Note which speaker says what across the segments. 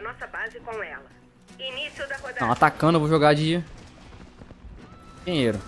Speaker 1: para nossa base com ela. Início da rodada.
Speaker 2: Não, atacando, eu vou jogar de... Dinheiro.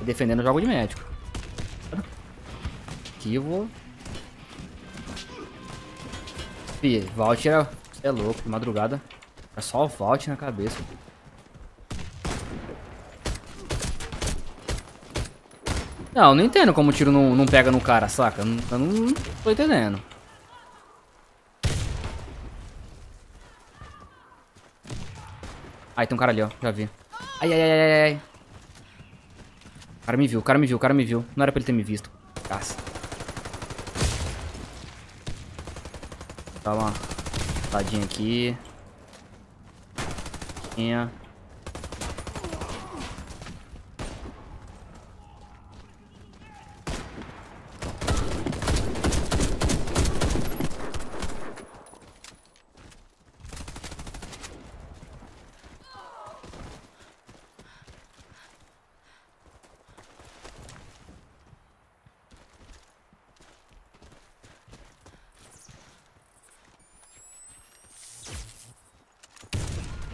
Speaker 2: Defendendo, eu jogo de médico. Aqui vou... Fih, Vault era... É louco, de madrugada. É só o Vault na cabeça. Não, não entendo como o tiro não, não pega no cara, saca? Eu não, eu não tô entendendo. Ai, tem um cara ali, ó. Já vi. Ai, ai, ai, ai, ai. O cara me viu, o cara me viu, o cara me viu. Não era pra ele ter me visto. Caça. Dá uma ladinha aqui. Tinha.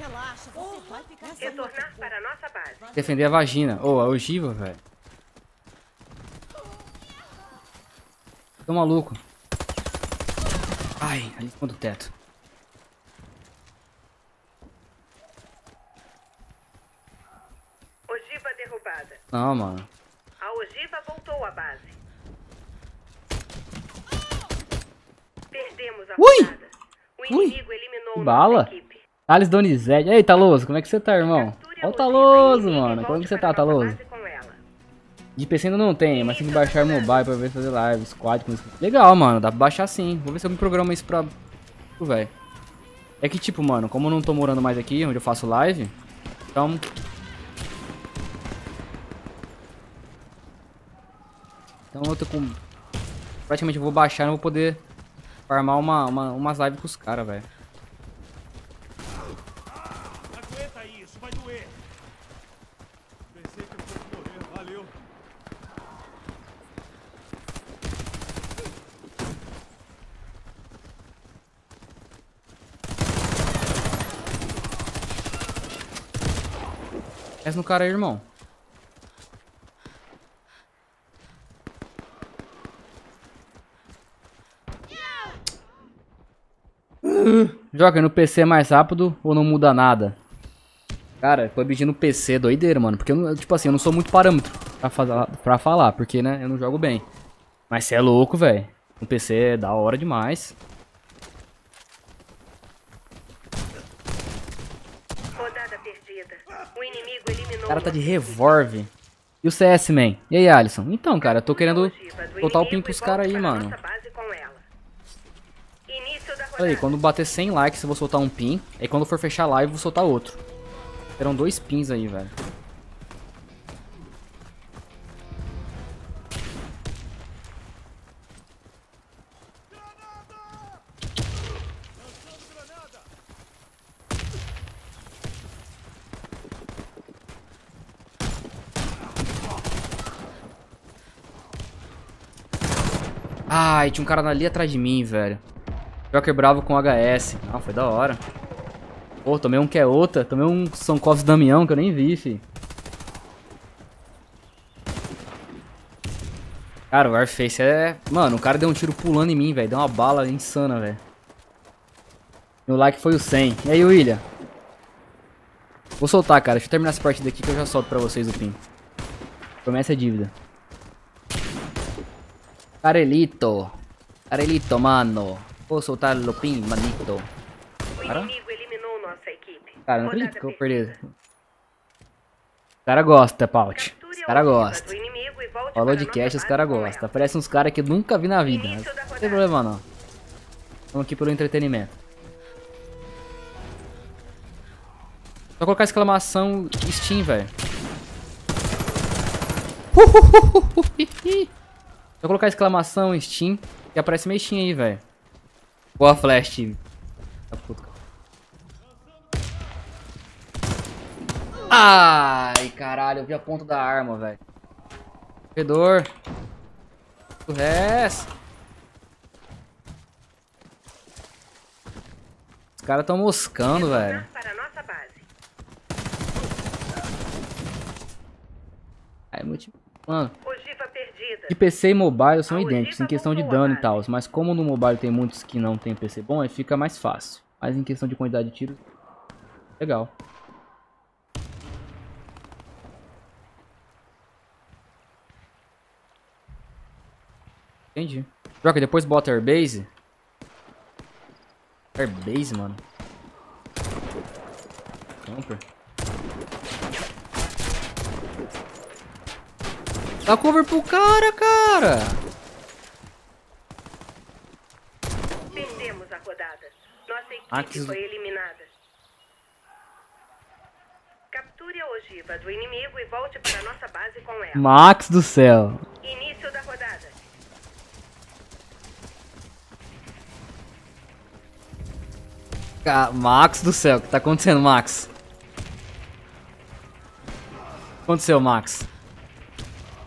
Speaker 3: Relaxa, você vai ficar sem
Speaker 1: Retornar para nossa base.
Speaker 2: Defender a vagina. Ô, oh, a ogiva, velho. Tô maluco. Ai, ali em do teto.
Speaker 1: Ogiva derrubada.
Speaker 2: Não, mano.
Speaker 1: A ogiva voltou à base. Perdemos a
Speaker 2: Ui!
Speaker 1: rodada. O inimigo eliminou
Speaker 2: Bala.
Speaker 1: nossa equipe.
Speaker 2: Thales Donizete. Ei, Taloso, como é que você tá, irmão?
Speaker 1: Capture
Speaker 2: Ó o Taloso, mano. Como
Speaker 1: volte
Speaker 2: que você tá, Taloso? De PC ainda não tem, mas tem que baixar mobile pra ver fazer live, squad com isso. Legal, mano, dá pra baixar sim. Vou ver se eu me programo isso pra. velho. É que tipo, mano, como eu não tô morando mais aqui, onde eu faço live, então. Então eu tô com. Praticamente eu vou baixar e não vou poder farmar uma, uma, umas lives com os caras, velho.
Speaker 4: Aguenta aí, isso vai doer. Pensei que eu fosse morrer, valeu.
Speaker 2: Desce no cara aí, irmão. Joga no PC é mais rápido ou não muda nada? Cara, PUBG no PC doideira, mano. Porque, eu, tipo assim, eu não sou muito parâmetro pra, fazer, pra falar, porque, né, eu não jogo bem. Mas você é louco, velho. No PC é da hora demais.
Speaker 1: Rodada perdida. O inimigo eliminou
Speaker 2: O cara tá de revólver. E o CS, man? E aí, Alisson? Então, cara, eu tô querendo botar o pin
Speaker 1: e
Speaker 2: pros caras aí, mano. Olha aí, quando bater 100 likes eu vou soltar um pin. Aí quando for fechar a live eu vou soltar outro. Terão dois pins aí, velho. Ai, tinha um cara ali atrás de mim, velho. Joker bravo com HS. Ah, foi da hora. Pô, tomei um que é outra. Tomei um São Cosme Damião que eu nem vi, fi. Cara, o Warface é... Mano, o cara deu um tiro pulando em mim, velho. Deu uma bala insana, velho. Meu like foi o 100. E aí, William? Vou soltar, cara. Deixa eu terminar essa partida aqui que eu já solto pra vocês o pin. Promessa é dívida. Carelito. Carelito, mano. Vou soltar o pin, manito. Cara? Cara, não acredito que eu perdi. Os cara gosta, Paut. Os cara gosta. Falou de cash, os cara gosta.
Speaker 1: ela.
Speaker 2: Aparece uns caras que eu nunca vi na vida. Não tem problema não. Estamos aqui pelo entretenimento. Só colocar exclamação Steam, velho. Só colocar exclamação Steam que aparece meio Steam aí, velho. Boa flash, time. Tá puto. Ai, caralho, eu vi a ponta da arma, velho. Corredor. O resto. caras tão moscando, velho.
Speaker 1: Voltar para a nossa base.
Speaker 2: É muito... Mano, De PC e mobile são
Speaker 1: A
Speaker 2: idênticos em
Speaker 1: ogiva
Speaker 2: questão de dano e tal. Mas como no mobile tem muitos que não tem PC bom, aí fica mais fácil. Mas em questão de quantidade de tiros, legal. Entendi. Joga, depois bota Airbase. Airbase, mano. Camper. Dá cover pro cara, cara!
Speaker 1: Perdemos a rodada. Nossa equipe
Speaker 2: Ah, que-
Speaker 1: foi eliminada. Capture a ogiva do inimigo e volte para nossa base com ela.
Speaker 2: Max do céu.
Speaker 1: Início da rodada.
Speaker 2: Ca- Max do céu, o que tá acontecendo, Max? O que aconteceu, Max?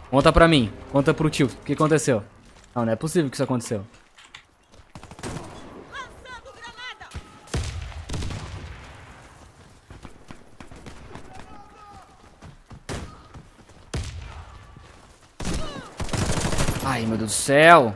Speaker 2: Conta pra mim, conta pro tio, o que aconteceu? Não, não é possível que isso aconteceu. Ai, meu Deus do céu.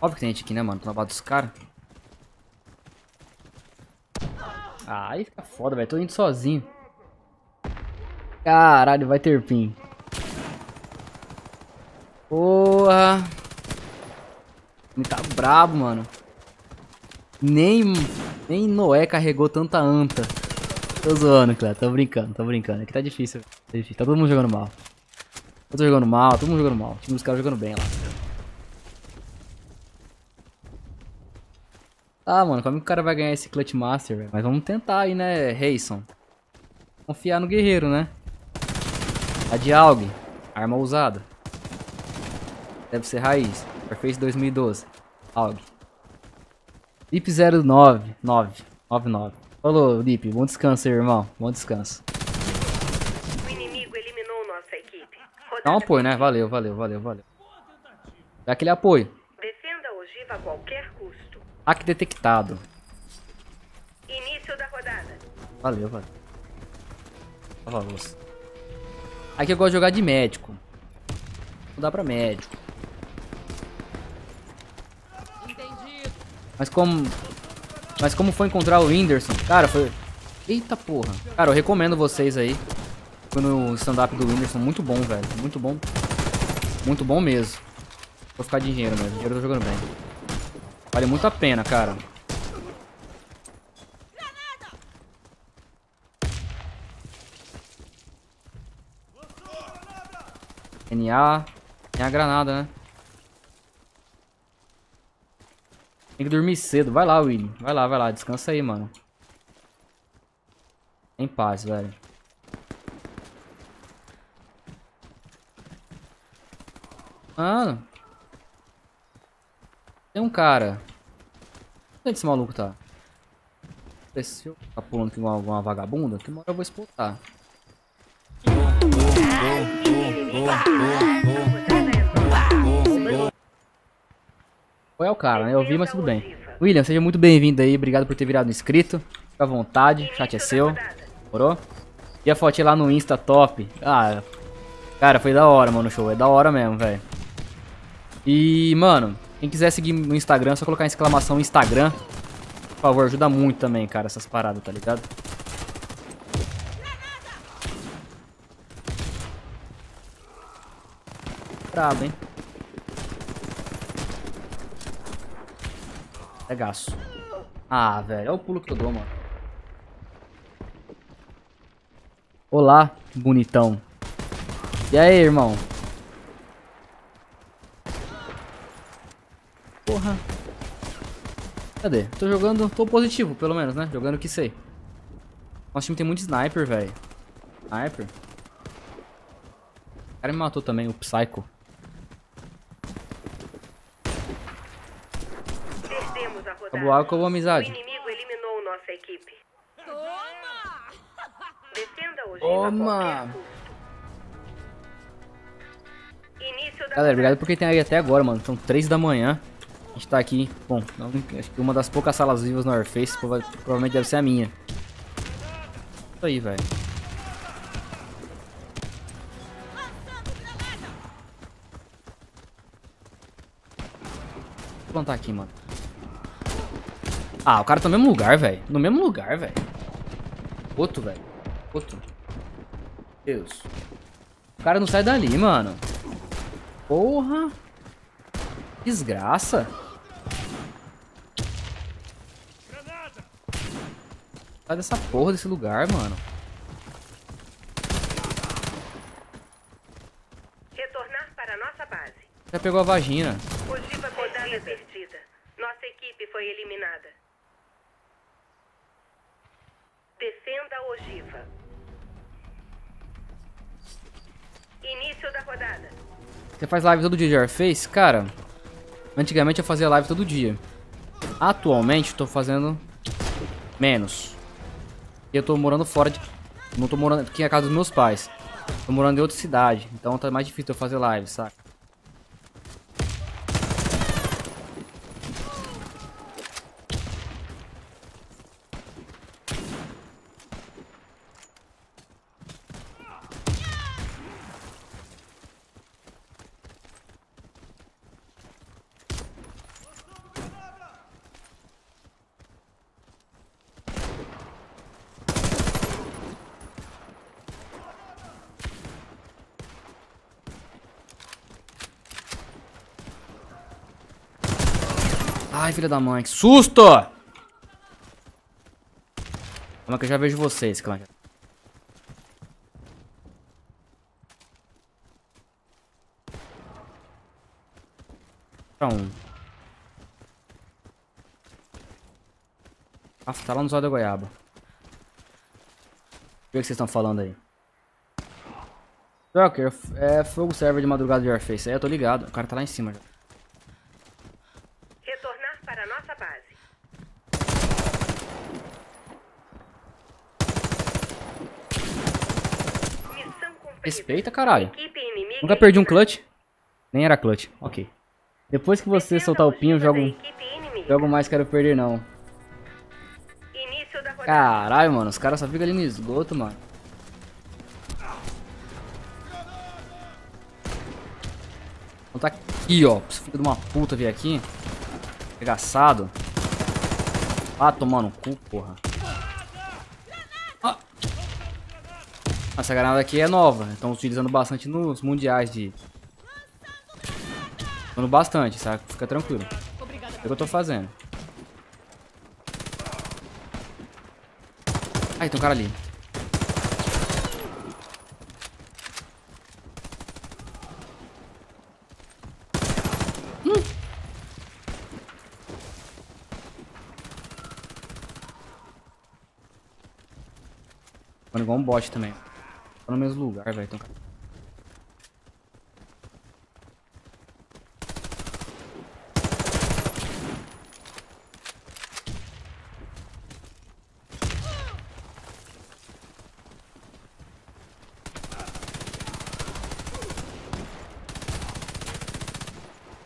Speaker 2: Óbvio que tem gente aqui, né, mano? Tô na base dos caras. Aí fica foda, velho. Tô indo sozinho. Caralho, vai ter pin. Porra. Me tá brabo, mano. Nem, nem Noé carregou tanta anta. Tô zoando, Clé. Tô brincando, tô brincando. Aqui tá difícil. Tá difícil. Tá todo mundo jogando mal. Eu tô jogando mal, todo mundo jogando mal. Time dos caras jogando bem lá. Ah, mano, como que o cara vai ganhar esse Clutch Master, velho? Mas vamos tentar aí, né, Rayson? Confiar no guerreiro, né? A de AUG. Arma usada. Deve ser raiz. Warface 2012. AUG. Lip 09. 9. 99. Falou, Lip. Bom descanso aí, irmão. Bom descanso.
Speaker 1: O inimigo eliminou nossa equipe. Rodada
Speaker 2: Dá um apoio, né? Valeu, valeu, valeu, valeu. Dá aquele apoio.
Speaker 1: Defenda a ogiva a qualquer custo.
Speaker 2: Hack detectado.
Speaker 1: Início da rodada.
Speaker 2: Valeu, valeu. Lava a louça. Aqui eu gosto de jogar de médico. Não dá pra médico.
Speaker 3: Entendido.
Speaker 2: Mas como. Mas como foi encontrar o Whindersson? Cara, foi. Eita porra. Cara, eu recomendo vocês aí. Foi no stand-up do Whindersson. Muito bom, velho. Muito bom. Muito bom mesmo. Vou ficar de dinheiro mesmo. Dinheiro eu tô jogando bem. Vale muito a pena, cara. NA. Tem a granada, né? Tem que dormir cedo. Vai lá, Willy. Vai lá, vai lá. Descansa aí, mano. Em paz, velho. Mano. Tem um cara. Onde esse maluco tá? Se eu ficar pulando aqui igual uma vagabunda, que uma hora eu vou explotar. Qual é o cara, né? Eu vi, mas tudo bem. William, seja muito bem-vindo aí. Obrigado por ter virado inscrito. Fica à vontade, o chat é seu. Morou? E a fotinha lá no Insta top. Ah, cara, foi da hora, mano, o show. É da hora mesmo, velho. E, mano, quem quiser seguir no Instagram, é só colocar exclamação Instagram. Por favor, ajuda muito também, cara, essas paradas, tá ligado? Brabo, hein? Pegaço. Ah, velho, olha o pulo que eu dou, mano. Olá, bonitão. E aí, irmão? Porra. Cadê? Tô jogando, tô positivo, pelo menos, né? Jogando o que sei. Nosso time tem muito sniper, velho. Sniper. O cara me matou também, o Psycho.
Speaker 1: A.
Speaker 2: Acabou a
Speaker 1: O
Speaker 2: amizade.
Speaker 1: inimigo eliminou nossa equipe.
Speaker 3: Toma!
Speaker 1: Defenda
Speaker 2: Galera, obrigado por quem tem aí até agora, mano. São 3 da manhã. A gente tá aqui. Bom, não- acho que uma das poucas salas vivas no Warface prova- provavelmente deve ser a minha. Isso aí, velho. Vou plantar aqui, mano. Ah, o cara tá no mesmo lugar, velho. No mesmo lugar, velho. Outro, velho. Outro. Deus. O cara não sai dali, mano. Porra. Desgraça. Sai dessa porra desse lugar, mano.
Speaker 1: Retornar para nossa base.
Speaker 2: Já pegou a vagina.
Speaker 1: Ogiva rodada perdida. Nossa equipe foi eliminada. Defenda a ogiva. Início da rodada.
Speaker 2: Você faz live todo dia de Warface? Cara, antigamente eu fazia live todo dia. Atualmente tô fazendo menos. E eu tô morando fora de... Não tô morando aqui na casa dos meus pais. Tô morando em outra cidade. Então tá mais difícil eu fazer live, saca? Ai, filha da mãe, que susto! Calma que eu já vejo vocês, clã. Um. Ah, tá lá no zóio da goiaba. O que que vocês estão falando aí? Joker, é fogo server de madrugada de Warface. É, eu tô ligado. O cara tá lá em cima já.
Speaker 1: Retornar para nossa base. Missão cumprida.
Speaker 2: Respeita, caralho. Nunca perdi um
Speaker 1: eliminada.
Speaker 2: clutch. Nem era clutch. Ok. Depois que você soltar o pin, eu jogo, jogo mais quero perder não. Caralho, mano. Os caras só ficam ali no esgoto, mano. Então tá aqui, ó. Esse filho de uma puta vir aqui. Regaçado. Ah, tomar no cu, porra. Essa granada aqui é nova. Estão utilizando bastante nos mundiais de... Usando bastante, sabe? Fica tranquilo. É o que eu tô fazendo. Aí, tem um cara ali. Hum. Mano, igual um bot também. No mesmo lugar, velho. Tem um cara-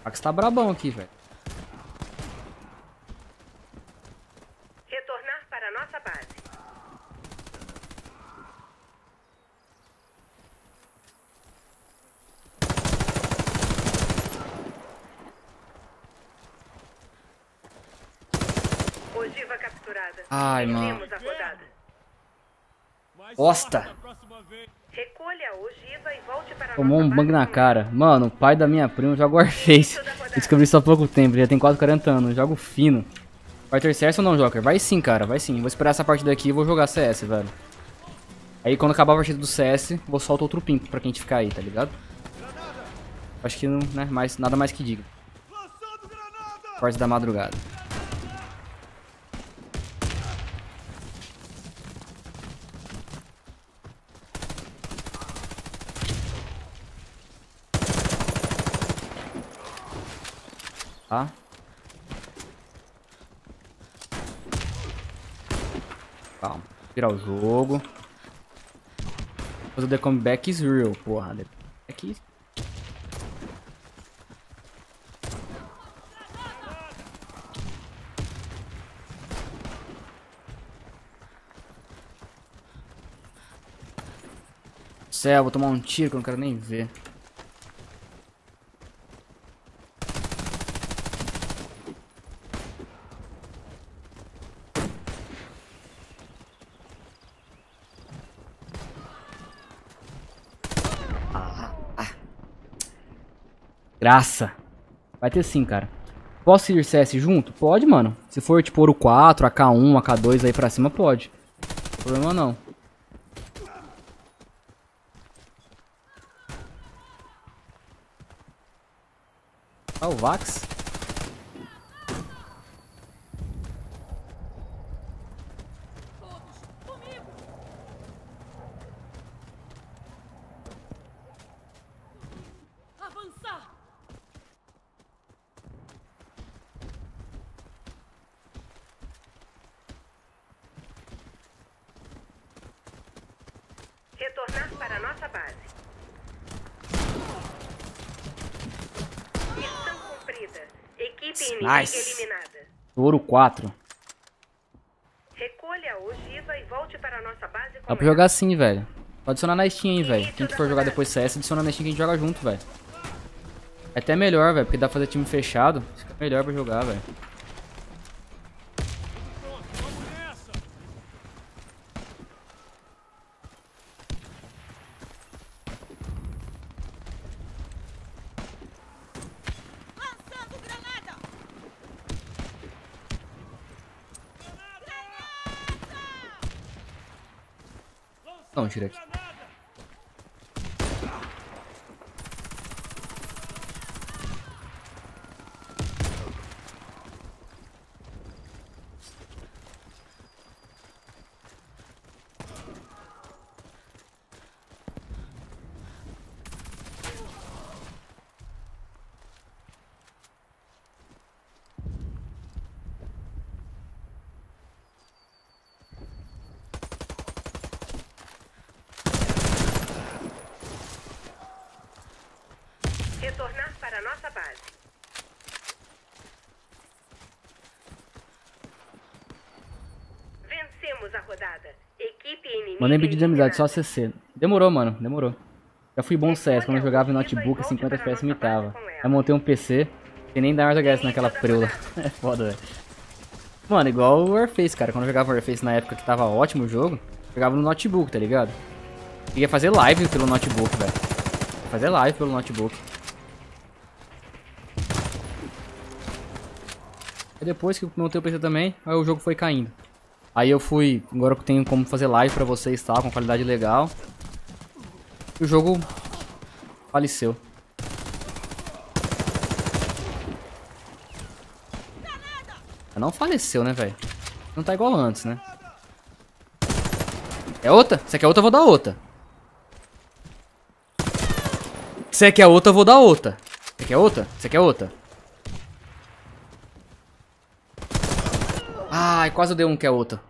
Speaker 2: O Max tá brabão aqui, velho.
Speaker 1: Retornar para nossa base. Ogiva capturada.
Speaker 2: Ai, mano.
Speaker 1: Perdemos a rodada.
Speaker 4: Mais
Speaker 2: Bosta.
Speaker 4: sorte da próxima vez.
Speaker 1: Recolha a ogiva e volte para
Speaker 2: Tomou um bang na cara. Mano, o pai da minha prima joga Warface. Descobri isso há pouco tempo, já tem quase 40 anos. Jogo fino. Vai ter CS ou não, Joker? Vai sim, cara, vai sim. Vou esperar essa partida aqui e vou jogar CS, velho. Aí quando acabar a partida do CS, vou soltar outro pimp pra quem ficar aí, tá ligado? Acho que não, né, mais, nada mais que diga. Parte da madrugada. Tá? Calma. Virar o jogo. O The Comeback is real, porra. The Comeback is... Céu, vou tomar um tiro que eu não quero nem ver. Graça. Vai ter sim, cara. Posso ir CS junto? Pode, mano. Se for tipo ouro 4, AK1, AK2 aí pra cima, pode. Problema não. Ah, o Vax.
Speaker 1: Retornar para nossa base. Missão cumprida. Equipe inimiga
Speaker 2: Nice.
Speaker 1: eliminada.
Speaker 2: Ouro 4.
Speaker 1: Recolha a ogiva e volte para nossa base
Speaker 2: Dá pra jogar sim, velho. Pode adicionar na Steam, hein, velho. Quem que for jogar depois CS, adiciona na Steam que a gente joga junto, velho. É até melhor, velho, porque dá pra fazer time fechado. Fica melhor pra jogar, velho. Não, tira aqui.
Speaker 1: Retornar para nossa base. Vencemos a rodada. Equipe inimiga
Speaker 2: Mandei pedido de amizade, só. CC. Demorou, mano, demorou. Já fui bom CS, quando eu jogava em notebook, 50 FPS me tava. Aí montei um PC, e nem dá mais HS naquela preula. É foda, velho. Mano, igual o Warface, cara. Quando eu jogava Warface na época que tava ótimo o jogo, jogava no notebook, tá ligado? Eu ia fazer live pelo notebook, velho. Fazer live pelo notebook. Aí depois que eu montei o PC também, aí o jogo foi caindo. Aí eu fui, agora eu tenho como fazer live pra vocês, tá? Com qualidade legal. E o jogo faleceu. Não faleceu, né, velho? Não tá igual antes, né? É outra? Você quer outra, eu vou dar outra. Você quer outra, eu vou dar outra. Você quer outra? Você quer outra? Quase eu dei um que é outra.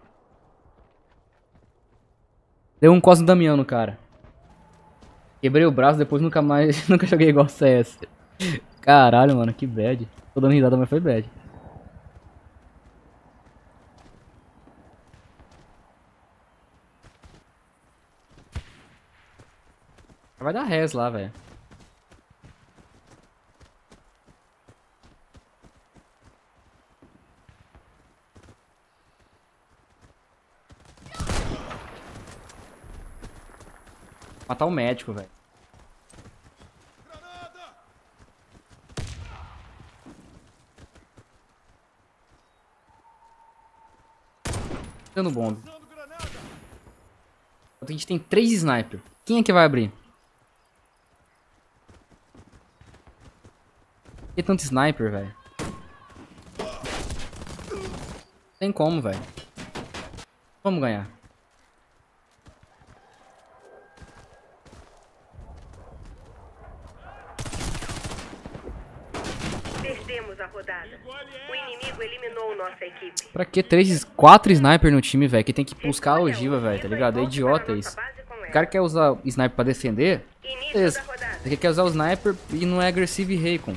Speaker 2: Deu um quase no Damiano, cara. Quebrei o braço, depois nunca mais, nunca joguei igual CS. Caralho, mano, que bad. Tô dando risada, mas foi bad. Vai dar res lá, velho. Matar o médico, velho. Dando bomba.
Speaker 4: Granada.
Speaker 2: A gente tem três sniper. Quem é que vai abrir? Por que tanto sniper, velho? Tem como, velho. Vamos ganhar.
Speaker 1: Perdemos a rodada. O inimigo eliminou nossa equipe.
Speaker 2: Pra que três, quatro sniper no time, velho? Que tem que buscar a ogiva, velho, tá ligado? É idiota isso. cara quer usar o sniper pra defender, beleza. Você quer usar o sniper e não é agressive Raycon.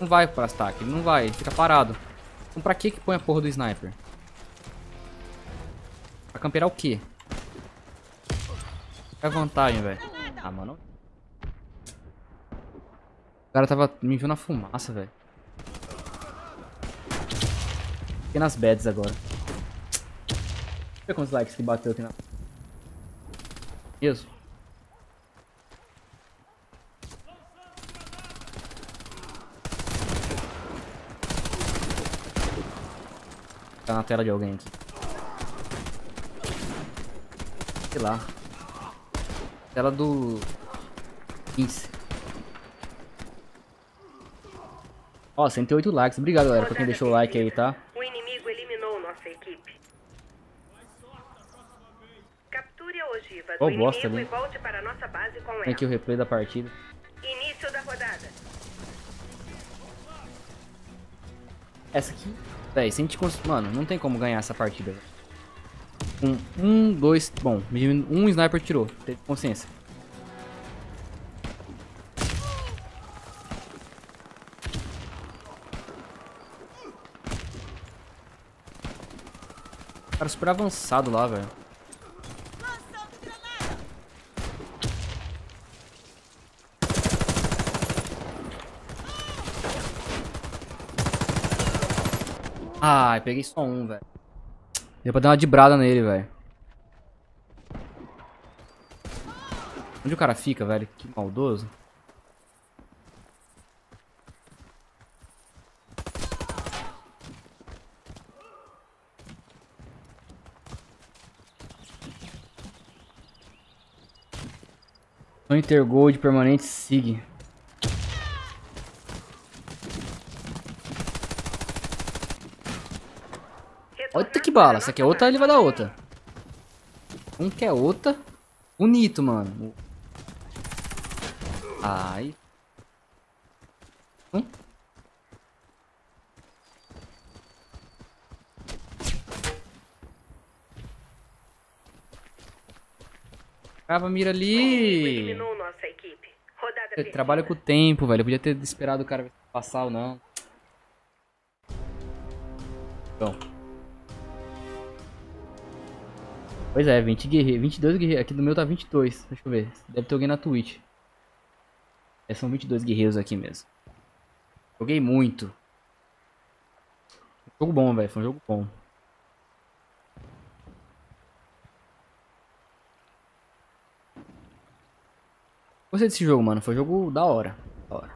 Speaker 2: Não vai pra ataque, ele não vai, ele fica parado. Então pra que que põe a porra do sniper? Pra camperar o quê? Qual é a vantagem, velho? Ah, mano. O cara tava me viu na fumaça, velho. Fiquei nas beds agora. Deixa eu ver quantos likes que bateu aqui na... Isso. Tá na tela de alguém aqui. Sei lá. Tela do... 15. Ó, 108 likes. Obrigado, galera, por quem deixou o like aí, tá?
Speaker 1: O inimigo eliminou nossa equipe. Capture
Speaker 2: Ó, bosta
Speaker 1: inimigo
Speaker 2: ali. Tem aqui o replay da partida.
Speaker 1: Início da rodada.
Speaker 2: Essa aqui, véi, se a gente cons... Mano, não tem como ganhar essa partida. Um, um, dois, bom, um sniper tirou, teve consciência. Cara super avançado lá, velho. Ai, peguei só um, velho. Deu pra dar uma dibrada nele, velho. Onde o cara fica, velho? Que maldoso. Intergold permanente SIG. Olha que bala, essa aqui é outra, ele vai dar outra. Um que é outra. Bonito, mano. Ai. Hum? Crava a mira ali. trabalho com o tempo, velho. Eu podia ter esperado o cara passar ou não. Bom. Pois é, 20 guerreiros. 22 guerreiros. Aqui do meu tá 22. Deixa eu ver. Deve ter alguém na Twitch. É, são 22 guerreiros aqui mesmo. Joguei muito. Jogo bom, velho. Foi um jogo bom. Gostei desse jogo, mano. Foi um jogo da hora. Da hora.